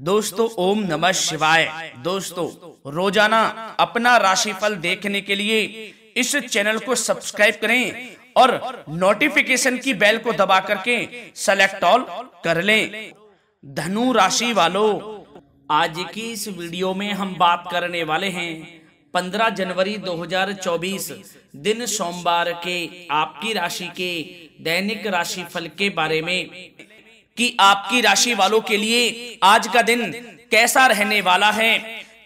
दोस्तों ओम नमः शिवाय। दोस्तों रोज़ाना अपना राशिफल देखने के लिए इस चैनल को सब्सक्राइब करें और नोटिफिकेशन की बेल को दबा करके सेलेक्ट ऑल कर लें। धनु राशि वालों आज की इस वीडियो में हम बात करने वाले हैं 15 जनवरी 2024 दिन सोमवार के आपकी राशि के दैनिक राशिफल के बारे में कि आपकी राशि वालों के लिए आज का दिन कैसा रहने वाला है?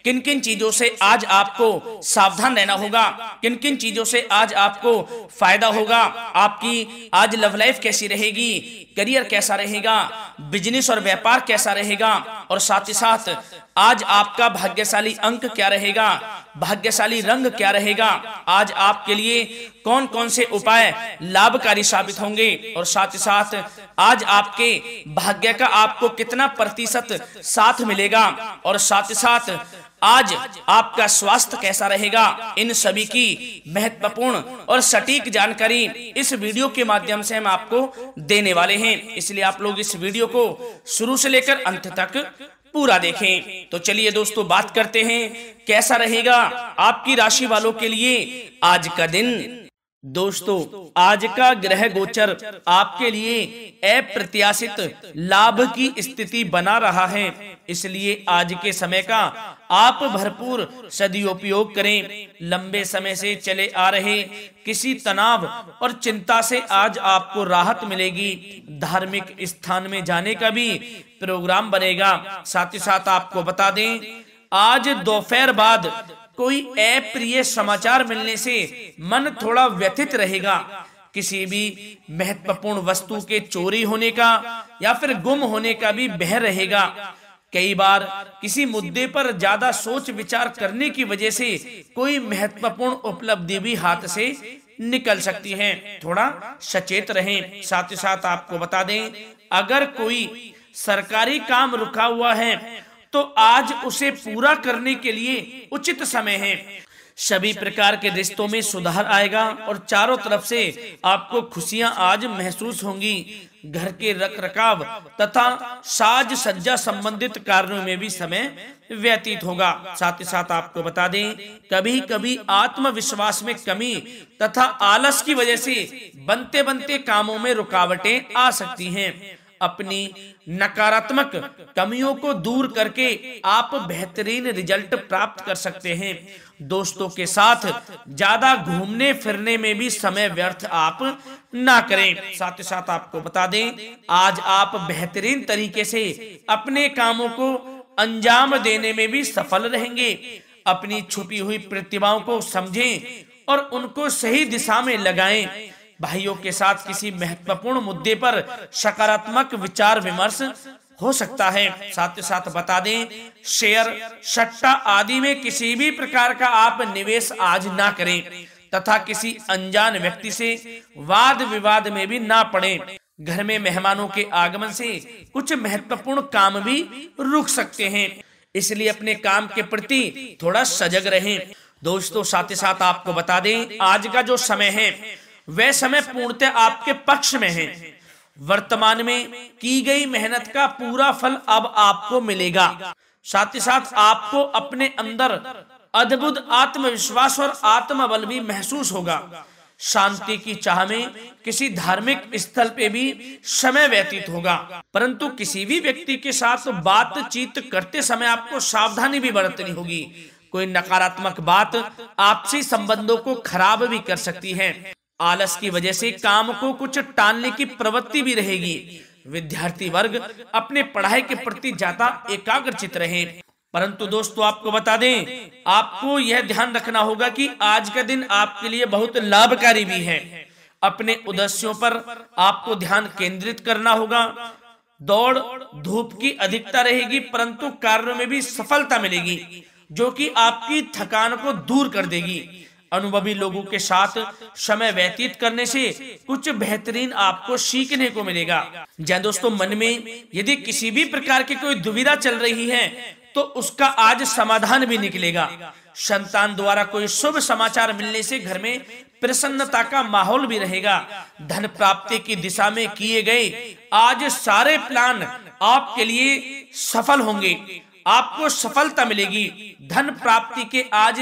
किन किन चीज़ों से आज आपको सावधान रहना होगा? किन किन चीज़ों से आज आपको फ़ायदा होगा? आपकी आज लव लाइफ कैसी रहेगी? करियर कैसा रहेगा? बिज़नेस और व्यापार कैसा रहेगा? और साथ ही साथ, आज आपका भाग्यशाली अंक क्या रहेगा? भाग्यशाली रंग क्या रहेगा? आज आपके लिए कौन कौन से उपाय लाभकारी साबित होंगे? और साथ ही साथ, आज आपके भाग्य का आपको कितना प्रतिशत साथ मिलेगा? और साथ ही साथ, आज आपका स्वास्थ्य कैसा रहेगा? इन सभी की महत्वपूर्ण और सटीक जानकारी इस वीडियो के माध्यम से हम आपको देने वाले हैं। इसलिए आप लोग इस वीडियो को शुरू से लेकर अंत तक पूरा देखें। तो चलिए दोस्तों, बात करते हैं। कैसा रहेगा आपकी राशि वालों के लिए आज का दिन? दोस्तों आज का ग्रह गोचर आपके लिए अप्रत्याशित लाभ की स्थिति बना रहा है। इसलिए आज के समय का आप भरपूर सदुपयोग करें। लंबे समय से चले आ रहे किसी तनाव और चिंता से आज आपको राहत मिलेगी। धार्मिक स्थान में जाने का भी प्रोग्राम बनेगा। साथ ही साथ आपको बता दें आज दोपहर बाद कोई अप्रिय समाचार मिलने से मन थोड़ा व्यथित रहेगा। किसी भी महत्वपूर्ण वस्तु के चोरी होने का या फिर गुम होने का भी बह रहेगा। कई बार किसी मुद्दे पर ज़्यादा सोच विचार करने की वजह से कोई महत्वपूर्ण उपलब्धि भी हाथ से निकल सकती है। थोड़ा सचेत रहें। साथ ही साथ आपको बता दें, अगर कोई सरकारी काम रुका हुआ है तो आज उसे पूरा करने के लिए उचित समय है। सभी प्रकार के रिश्तों में सुधार आएगा और चारों तरफ़ से आपको खुशियाँ आज महसूस होंगी। घर के रख रखाव तथा साज सज्जा संबंधित कार्यों में भी समय व्यतीत होगा। साथ ही साथ आपको बता दें कभी कभी आत्मविश्वास में कमी तथा आलस की वजह से बनते बनते कामों में रुकावटें आ सकती हैं। अपनी नकारात्मक कमियों को दूर करके आप बेहतरीन रिज़ल्ट प्राप्त कर सकते हैं। दोस्तों के साथ, ज़्यादा घूमने फिरने में भी समय व्यर्थ आप ना करें। साथ ही साथ आपको बता दें, आज आप बेहतरीन तरीके से अपने कामों को अंजाम देने में भी सफल रहेंगे। अपनी छुपी हुई प्रतिभाओं को समझें और उनको सही दिशा में लगाएँ। भाइयों के साथ किसी महत्वपूर्ण मुद्दे पर सकारात्मक विचार विमर्श हो सकता है। साथ ही साथ बता दें, शेयर, सट्टा आदि में किसी भी प्रकार का आप निवेश आज ना करें, तथा किसी अनजान व्यक्ति से वाद विवाद में भी ना पड़े। घर में मेहमानों के आगमन से कुछ महत्वपूर्ण काम भी रुक सकते हैं। इसलिए अपने काम के प्रति थोड़ा सजग रहें। दोस्तों, साथ ही साथ आपको बता दें, आज का जो समय है वह समय पूर्णतः आपके पक्ष में है। वर्तमान में की गई मेहनत का पूरा फल अब आपको मिलेगा। साथ ही साथ आपको अपने अंदर अद्भुत आत्मविश्वास और आत्मबल भी महसूस होगा। शांति की चाह में किसी धार्मिक स्थल पे भी समय व्यतीत होगा। परंतु किसी भी व्यक्ति के साथ बातचीत करते समय आपको सावधानी भी बरतनी होगी। कोई नकारात्मक बात आपसी संबंधों को खराब भी कर सकती है। आलस की वजह से काम को कुछ टालने की प्रवृत्ति भी रहेगी। विद्यार्थी वर्ग अपने पढ़ाई के प्रति ज़्यादा एकाग्रचित रहे। परंतु दोस्तों, आपको बता दें, आपको यह ध्यान रखना होगा कि आज का दिन आपके लिए बहुत लाभकारी भी है। अपने उद्देश्यों पर आपको ध्यान केंद्रित करना होगा। दौड़, धूप की अधिकता रहेगी, परंतु कार्यों में भी सफलता मिलेगी, जो कि आपकी थकान को दूर कर देगी। अनुभवी लोगों के साथ समय व्यतीत करने से कुछ बेहतरीन आपको सीखने को मिलेगा। जय दोस्तों, मन में यदि किसी भी प्रकार की कोई दुविधा चल रही है तो उसका आज समाधान भी निकलेगा। संतान द्वारा कोई शुभ समाचार मिलने से घर में प्रसन्नता का माहौल भी रहेगा। धन प्राप्ति की दिशा में किए गए आज सारे प्लान आपके लिए सफल होंगे। आपको सफलता मिलेगी। धन प्राप्ति के आज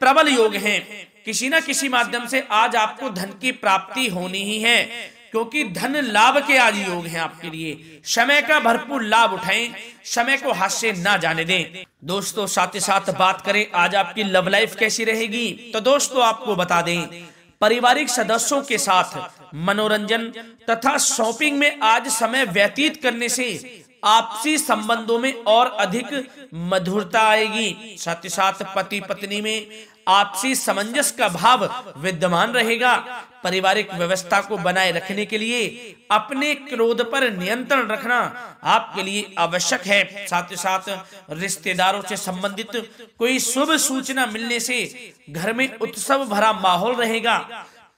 प्रबल योग हैं। किसी ना किसी माध्यम से आज आपको धन की प्राप्ति होनी ही है, क्योंकि धन लाभ के आज योग हैं आपके लिए। समय का भरपूर लाभ उठाएँ, समय को हाथ से ना जाने दें। दोस्तों, साथ ही साथ बात करें, आज आपकी लव लाइफ कैसी रहेगी? तो दोस्तों, आपको बता दें, पारिवारिक सदस्यों के साथ मनोरंजन तथा शॉपिंग में आज समय व्यतीत करने से आपसी संबंधों में और अधिक मधुरता आएगी। साथ ही साथ पति पत्नी में आपसी समंजस का भाव विद्यमान रहेगा। पारिवारिक व्यवस्था को बनाए रखने के लिए अपने क्रोध पर नियंत्रण रखना आपके लिए आवश्यक है। साथ ही साथ रिश्तेदारों से संबंधित कोई शुभ सूचना मिलने से घर में उत्सव भरा माहौल रहेगा।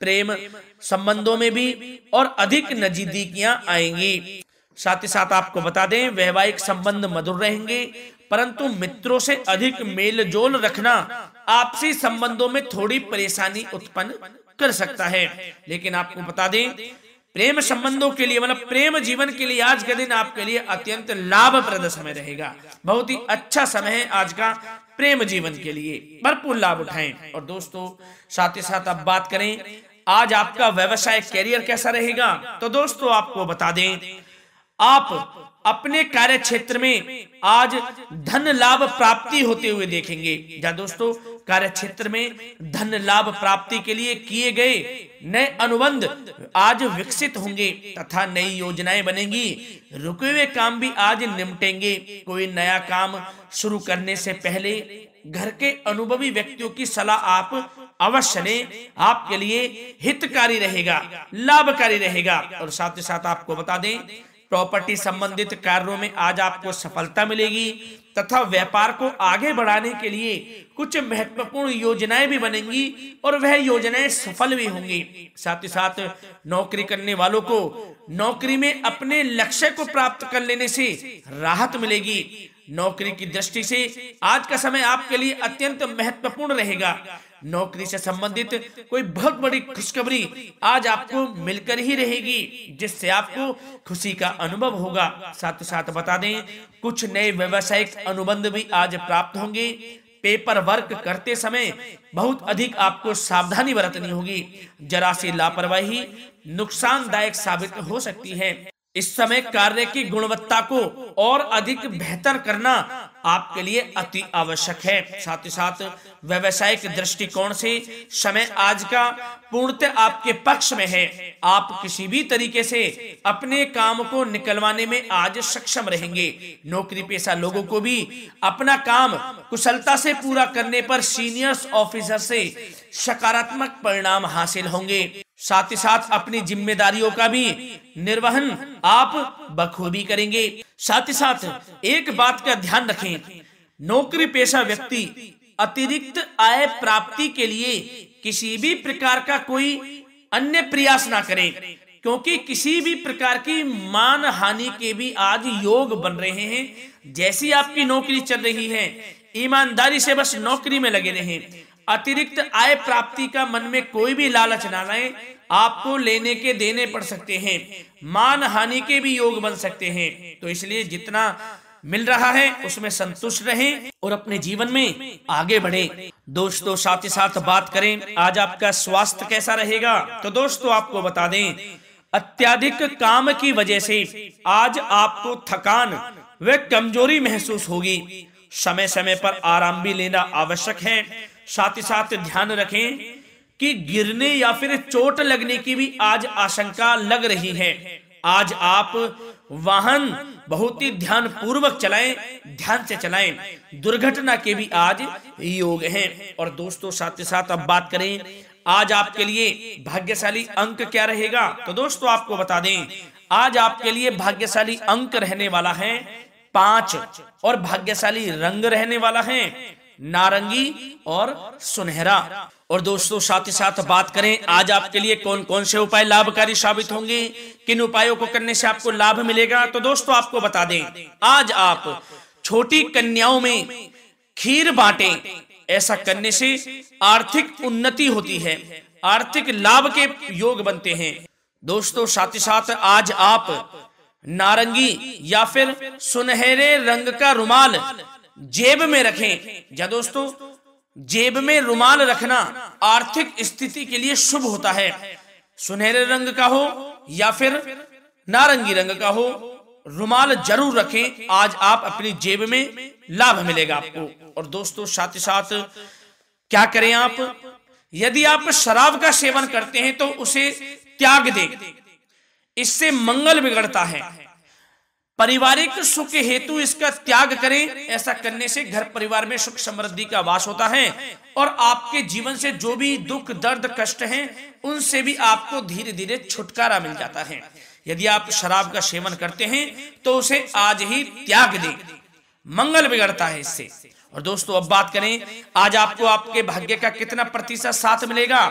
प्रेम संबंधों में भी और अधिक नजदीकियाँ आएँगी। साथ ही साथ आपको बता दें, वैवाहिक संबंध मधुर रहेंगे, परंतु मित्रों से अधिक मेल जोल रखना आपसी संबंधों में थोड़ी परेशानी उत्पन्न कर सकता है। लेकिन आपको बता दें, प्रेम संबंधों के लिए मतलब प्रेम जीवन के लिए आज का दिन आपके लिए अत्यंत लाभप्रद समय रहेगा। बहुत ही अच्छा समय है आज का प्रेम जीवन के लिए। भरपूर लाभ उठाएँ। और दोस्तों, साथ ही साथ अब बात करें, आज आपका व्यवसाय कैरियर कैसा रहेगा? तो दोस्तों, आपको बता दें आप अपने कार्य क्षेत्र में आज धन लाभ प्राप्ति होते हुए देखेंगे। या दोस्तों कार्य क्षेत्र में धन लाभ प्राप्ति के लिए किए गए नए अनुबंध आज विकसित होंगे तथा नई योजनाएँ बनेंगी। रुके हुए काम भी आज निपटेंगे। कोई नया काम शुरू करने से पहले घर के अनुभवी व्यक्तियों की सलाह आप अवश्य लें। आपके लिए हितकारी रहेगा, लाभकारी रहेगा। और साथ ही साथ आपको बता दें प्रॉपर्टी संबंधित कार्यों में आज आपको सफलता मिलेगी तथा व्यापार को आगे बढ़ाने के लिए कुछ महत्वपूर्ण योजनाएँ भी बनेंगी और वह योजनाएँ सफल भी होंगी। साथ ही साथ नौकरी करने वालों को नौकरी में अपने लक्ष्य को प्राप्त कर लेने से राहत मिलेगी। नौकरी की दृष्टि से आज का समय आपके लिए अत्यंत महत्वपूर्ण रहेगा। नौकरी से संबंधित कोई बहुत बड़ी खुशखबरी आज आपको मिलकर ही रहेगी, जिससे आपको खुशी का अनुभव होगा। साथ साथ बता दें, कुछ नए व्यवसायिक अनुबंध भी आज प्राप्त होंगे। पेपर वर्क करते समय बहुत अधिक आपको सावधानी बरतनी होगी। जरा सी लापरवाही नुकसानदायक साबित हो सकती है। इस समय कार्य की गुणवत्ता को और अधिक बेहतर करना आपके लिए अति आवश्यक है। साथ ही साथ व्यवसायिक दृष्टिकोण से समय आज का पूर्णतः आपके पक्ष में है। आप किसी भी तरीके से अपने काम को निकलवाने में आज सक्षम रहेंगे। नौकरी पेशा लोगों को भी अपना काम कुशलता से पूरा करने पर सीनियर्स ऑफिसर से सकारात्मक परिणाम हासिल होंगे। साथ ही साथ अपनी जिम्मेदारियों का भी निर्वहन आप बखूबी करेंगे। साथ ही साथ एक बात का ध्यान रखें, नौकरी पेशा व्यक्ति अतिरिक्त आय प्राप्ति के लिए किसी भी प्रकार का कोई अन्य प्रयास ना करें, क्योंकि किसी भी प्रकार की मान हानि के भी आज योग बन रहे हैं। जैसी आपकी नौकरी चल रही है, ईमानदारी से बस नौकरी में लगे रहें। अतिरिक्त आय प्राप्ति का मन में कोई भी लालच ना लाए, आपको लेने के देने पड़ सकते हैं, मान हानि के भी योग बन सकते हैं। तो इसलिए जितना मिल रहा है, उसमें संतुष्ट रहें और अपने जीवन में आगे बढ़े। दोस्तों, साथ ही साथ बात करें, आज आपका स्वास्थ्य कैसा रहेगा? तो दोस्तों, आपको बता दें, अत्याधिक काम की वजह से आज आपको थकान व कमज़ोरी महसूस होगी। समय समय पर आराम भी लेना आवश्यक है। साथ ही साथ ध्यान रखें कि गिरने या फिर चोट लगने की भी आज आशंका लग रही है। आज आप वाहन बहुत ही ध्यान पूर्वक चलाएँ, ध्यान से चलाएँ। दुर्घटना के भी आज योग हैं। और दोस्तों, साथ ही साथ अब बात करें, आज आपके लिए भाग्यशाली अंक क्या रहेगा? तो दोस्तों, आपको बता दें, आज आपके लिए भाग्यशाली अंक रहने वाला है पाँच और भाग्यशाली रंग रहने वाला है नारंगी और सुनहरा। और दोस्तों, साथ ही साथ बात करें, आज आपके लिए कौन कौन से उपाय लाभकारी साबित होंगे? किन उपायों को करने से आपको लाभ मिलेगा? तो दोस्तों, आपको बता दें, आज आप छोटी कन्याओं में खीर बांटे। ऐसा करने से आर्थिक उन्नति होती है, आर्थिक लाभ के योग बनते हैं। दोस्तों, साथ ही साथ आज आप नारंगी या फिर सुनहरे रंग का रुमाल जेब में रखें। या दोस्तों, जेब में रुमाल रखना आर्थिक स्थिति के लिए शुभ होता है। सुनहरे रंग का हो या फिर नारंगी रंग का हो, रुमाल ज़रूर रखें। आज आप अपनी जेब में लाभ मिलेगा आपको। और दोस्तों, साथ ही साथ, क्या करें आप? यदि आप शराब का सेवन करते हैं तो उसे त्याग दें। इससे मंगल बिगड़ता है। पारिवारिक सुख हेतु इसका त्याग करें, ऐसा करने से घर परिवार में सुख समृद्धि का वास होता है और आपके जीवन से जो भी दुख, दर्द, कष्ट हैं, उनसे भी आपको धीरे धीरे छुटकारा मिल जाता है। यदि आप शराब का सेवन करते हैं तो उसे आज ही त्याग दें। मंगल बिगड़ता है इससे। और दोस्तों, अब बात करें, आज आपको आपके भाग्य का कितना प्रतिशत साथ मिलेगा?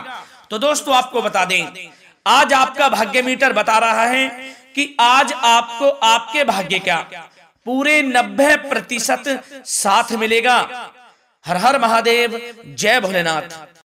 तो दोस्तों, आपको बता दें, आज आपका भाग्य मीटर बता रहा है कि आज आपको आपके भाग्य का पूरे नब्बे प्रतिशत साथ मिलेगा। हर हर महादेव, जय भोलेनाथ।